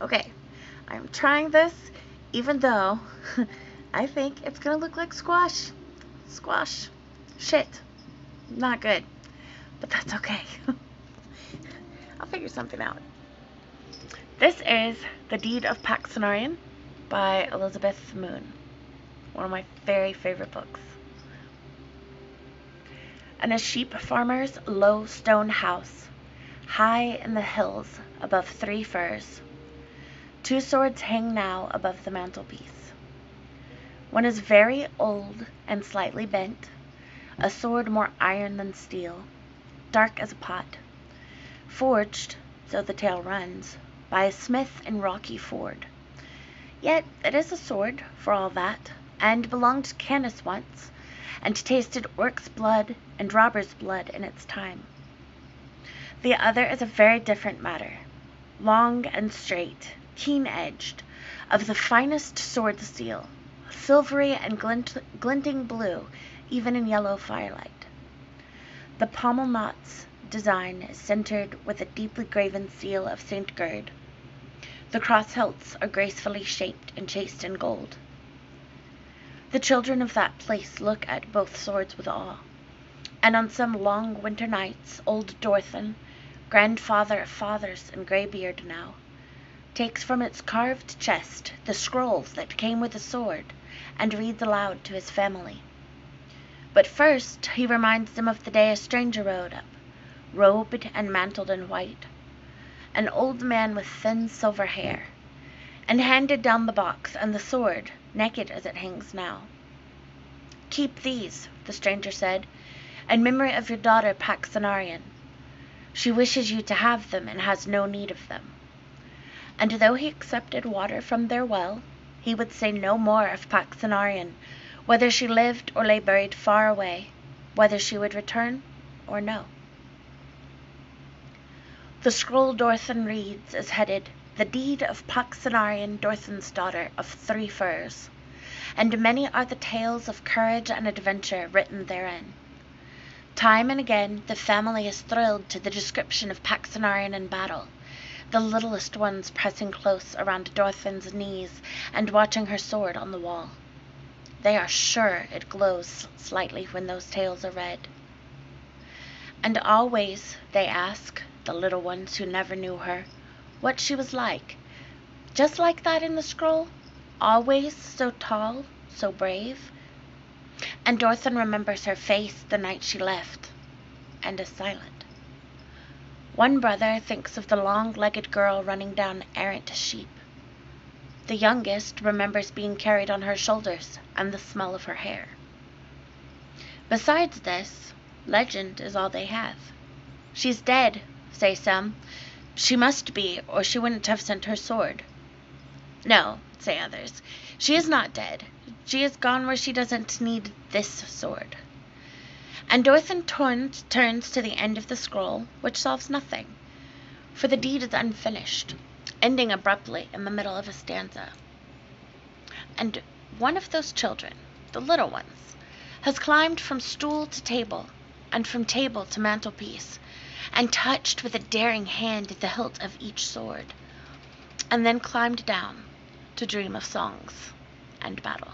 Okay, I'm trying this even though I think it's gonna look like squash. Squash. Shit. Not good. But that's okay. I'll figure something out. This is The Deed of Paksenarrion by Elizabeth Moon. One of my very favorite books. And a sheep farmer's low stone house, high in the hills above three firs. Two swords hang now above the mantelpiece. One is very old and slightly bent, a sword more iron than steel, dark as a pot, forged, so the tale runs, by a smith in rocky ford. Yet it is a sword, for all that, and belonged to Canice once, and tasted orc's blood and robber's blood in its time. The other is a very different matter, long and straight, keen edged, of the finest sword steel, silvery and glint, glinting blue even in yellow firelight. The pommel knots design is centered with a deeply graven seal of St. Gird. The cross hilts are gracefully shaped and chased in gold. The children of that place look at both swords with awe, and on some long winter nights old Dorthan, grandfather of fathers and graybeard now, takes from its carved chest the scrolls that came with the sword and reads aloud to his family. But first he reminds them of the day a stranger rode up, robed and mantled in white, an old man with thin silver hair, and handed down the box and the sword, naked as it hangs now. Keep these, the stranger said, in memory of your daughter Paksenarrion. She wishes you to have them and has no need of them. And though he accepted water from their well, he would say no more of Paksenarrion, whether she lived or lay buried far away, whether she would return or no. The scroll Dorthan reads is headed The Deed of Paksenarrion Dorthan's Daughter of Three Firs, and many are the tales of courage and adventure written therein. Time and again the family is thrilled to the description of Paksenarrion in battle, the littlest ones pressing close around Dorthan's knees and watching her sword on the wall. They are sure it glows slightly when those tales are read. And always they ask, the little ones who never knew her, what she was like, just like that in the scroll, always so tall, so brave. And Dorthan remembers her face the night she left, and is silent. One brother thinks of the long-legged girl running down errant sheep. The youngest remembers being carried on her shoulders and the smell of her hair. Besides this, legend is all they have. She's dead, say some. She must be, or she wouldn't have sent her sword. No, say others, she is not dead. She has gone where she doesn't need this sword. And turns, turns to the end of the scroll, which solves nothing, for the deed is unfinished, ending abruptly in the middle of a stanza. And one of those children, the little ones, has climbed from stool to table, and from table to mantelpiece, and touched with a daring hand the hilt of each sword, and then climbed down to dream of songs and battle.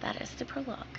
That is the prologue.